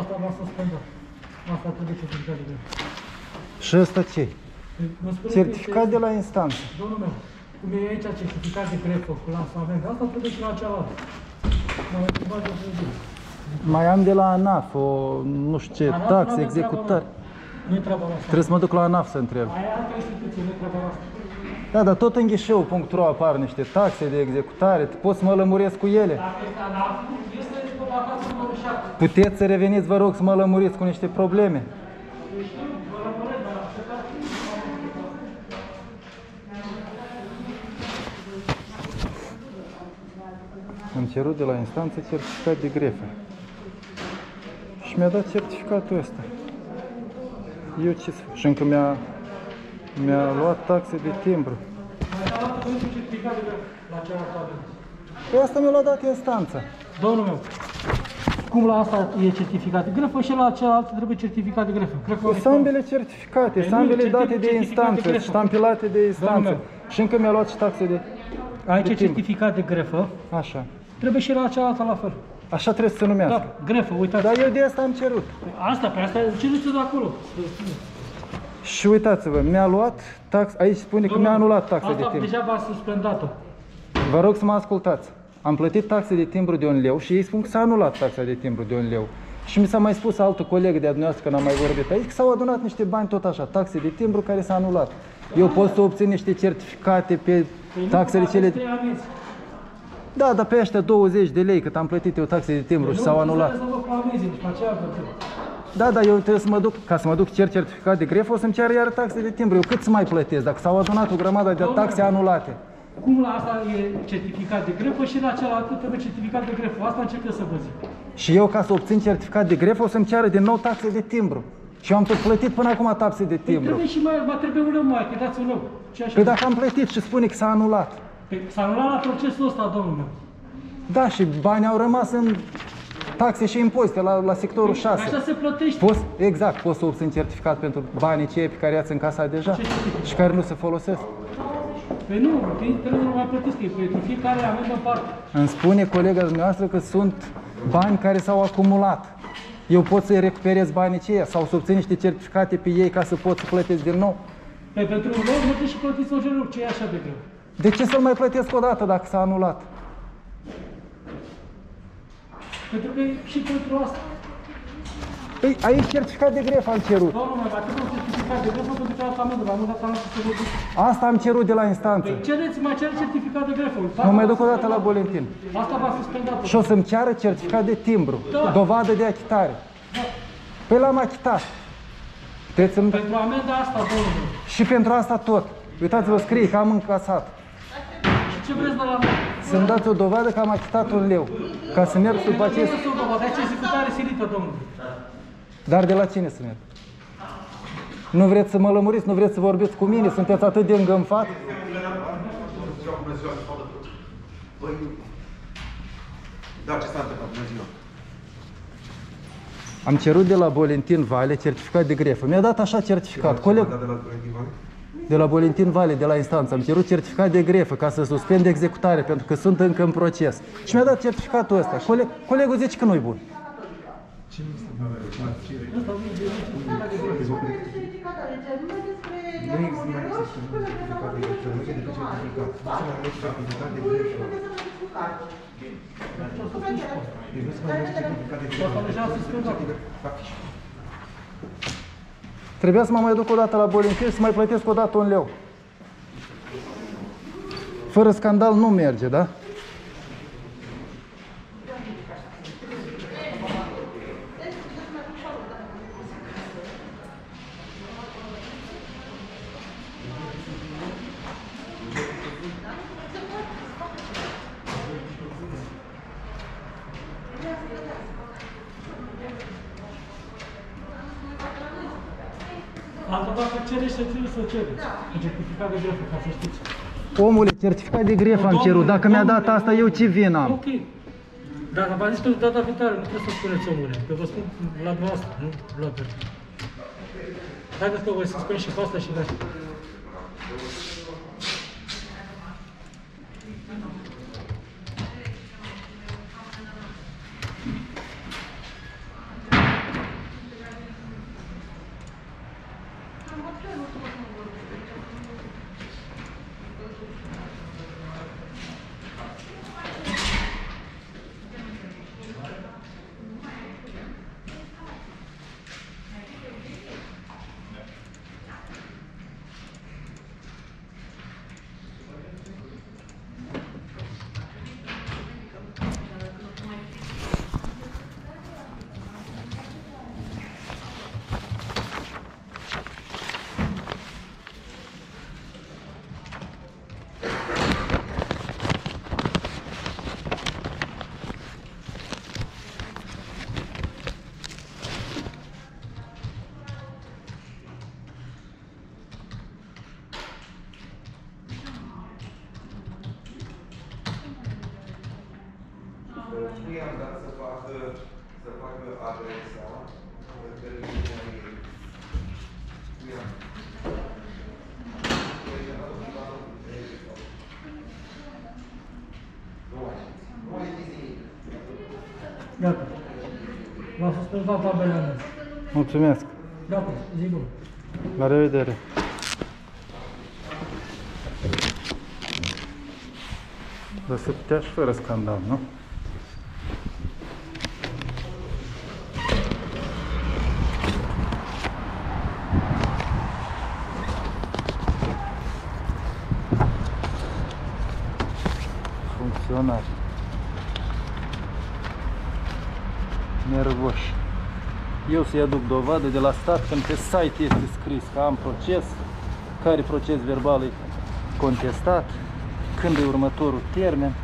Asta v-am suspendat. Asta trebuie certificat de grefă. Și ăsta ce Mă spuneți Certificat că de la instanță. este- Domnul meu, cum e aici certificat de grefă cu lansament, asta trebuie și la cealaltă. M-am întrebat de două zile. Mai am de la ANAF, o, nu știu ce, ANAF nu taxe, avem executare. Nu e treaba noastră. Trebuie să mă duc la ANAF să întreb. Aia e altă instituție, nu e treaba noastră. Da, dar tot în ghișeu.ro apar niște taxe de executare, poți să mă lămuresc cu ele. Dacă este ANAF, Puteți să reveniți, vă rog, să mă lămuriți cu niște probleme. Am cerut de la instanță certificat de grefă. Și mi-a dat certificatul ăsta. Eu ce să fac? Și încă mi-a, mi-a luat taxe de timbru. Mai cealaltă trebuie și certificat de grefă la cealaltă avem. Păi asta mi-a luat dat instanța. Domnul meu, cum la asta e certificat de grefă și la cealaltă trebuie certificat de grefă. Cred că Păi Sunt ambele certificate, Păi sunt nu, ambele certific- date de certificat de instanță, grefă. ștampilate de instanță. meu. Și încă mi-a luat și taxe de... Aici de e timbru. certificat de grefă, Așa. trebuie și la cealaltă la fel. Așa trebuie să se numească. Da, grefă, uitați. Dar eu de asta am cerut. Asta, pe asta, cereți de acolo. Și uitați-vă, mi-a luat tax, aici spune că mi-a anulat taxa de Asta timbru. deja v-a suspendat-o. Vă rog să mă ascultați. Am plătit taxe de timbru de un leu și ei spun că s-a anulat taxa de timbru de un leu. Și mi s-a mai spus altă colegă de-a dumneavoastră, că n-am mai vorbit aici, că s-au adunat niște bani tot așa, taxe de timbru care s-a anulat. Eu pot să obțin niște certificate pe Păi nu, taxele aveți cele... trei amenzi. Da, dar pe ăștia 20 de lei cât am plătit eu taxe de timbru și Nu, s-au nu anulat. trebuie să vă cu amenzi, după aceea vă trebuie. Da, da, eu trebuie să mă duc, ca să mă duc cer certificat de grefă, o să-mi ceară iar taxe de timbru. Eu cât să mai plătesc dacă s-au adunat o grămadă de taxe anulate? Cum la asta e certificat de grefă și la cealaltă trebuie certificat de grefă. Asta încerc eu să vă zic. Și eu ca să obțin certificat de grefă o să-mi ceară din nou taxe de timbru. Și eu am tot plătit până acum taxe de Păi timbru. trebuie și mai, va trebuie un leu mai, că dați un leu. Ce așa? Păi dacă am plătit și spune că s-a anulat. Păi s-a anulat la procesul ăsta, domnul meu. Da, și banii au rămas în taxe și impozite la, la sectorul Păi, Așa 6. se plătește. Poți, exact, poți să obțin certificat pentru banii cei pe care i-ați încasat deja Ce certificat? și care nu se folosesc. Păi nu, trebuie să nu mai plătiți, că e pentru fiecare amendă în parte. Îmi spune colega dumneavoastră că sunt bani care s-au acumulat. Eu pot să-i recuperez banii aceia sau să obțin niște certificate pe ei ca să pot să plătesc din nou. Păi pentru un leu mergeți și plătiți o leu, ce e așa de greu. De ce să-l mai plătesc o dată dacă s-a anulat? Pentru că e și pentru asta. Păi aici certificat de gref am cerut. Domnul meu, dar trebuie un certificat de grefă pentru cealaltă amendă, la mult data să vă duc. Asta am cerut de la instanță. Păi cereți, mai cer certificat de grefă. Mă mai duc o dată la Bolentin. Asta v-a suspendat. Și o să-mi ceară certificat de timbru, Da. dovadă de achitare. Păi l-am achitat. Puteți să Pentru amenda asta, domnul meu. Și pentru asta tot. Uitați-vă, scrie că am încasat. Și ce vreți de la noi? Să-mi dați o dovadă că am achitat un leu. Ca să merg după Pentru acest... ce să o dovadă? Aici executare silită, domnul. Dar de la cine să merg? Nu vreți să mă lămuriți, nu vreți să vorbiți cu mine, sunteți atât de îngânfat? Da, ce s-a întâmplat? Bună ziua. Am cerut de la Bolentin Vale certificat de grefă. Mi-a dat așa certificat. Coleg Da, de la Valentin Vale? de la Bolentin Vale, de la instanță, am cerut certificat de grefă ca să suspend executare, pentru că sunt încă în proces. Și mi-a dat certificatul ăsta. Coleg, colegul zice că nu-i bun. Nu există mai există un certificat de grefă, nu decât certificat. Nu se mai numește certificat de grefă. Deci nu se mai numește certificat de grefă. Asta deja a suspendat. Afiș. Trebuia să mă mai duc o dată la Bolentin și să mai plătesc o dată un leu. Fără scandal nu merge, da? Altă dacă cereți, să trebuie să cereți. Un certificat de grefă, ca să știți. Omule, certificat de grefă am cerut. Dacă mi-a dat asta, eu ce vin am? Ok. Dar v-am zis că data viitoare nu trebuie să spuneți omule. Că vă spun la dumneavoastră, nu la pe. Haideți că voi suspend și pe asta și pe asta. Nu i-am dat să facă, să facă adresa terminarea ei. Nu i-am. Păi, i-am dat-o și la- Nu mai. Nu mai zis nimic. Gata. V-am suspendat tabele mele. Mulțumesc. Gata, zi bun. La revedere. Dar se putea și fără scandal, nu? Funcționari. Nervoși. Eu să-i aduc dovadă de la stat când pe site este scris că am proces, care proces verbal e contestat, când e următorul termen.